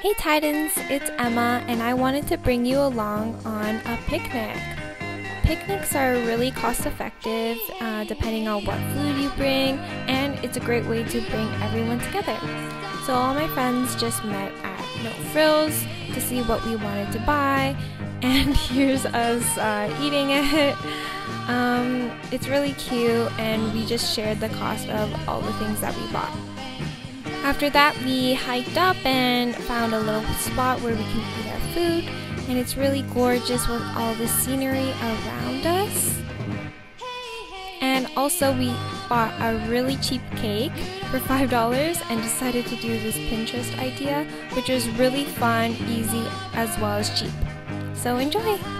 Hey Titans, it's Emma, and I wanted to bring you along on a picnic. Picnics are really cost effective uh, depending on what food you bring, and it's a great way to bring everyone together. So, all my friends just met at No Frills to see what we wanted to buy, and here's us uh, eating it. Um, it's really cute, and we just shared the cost of all the things that we bought. After that, we hiked up and found a little spot where we can eat our food, and it's really gorgeous with all the scenery around us. And also, we bought a really cheap cake for $5 and decided to do this Pinterest idea, which was really fun, easy, as well as cheap. So, enjoy!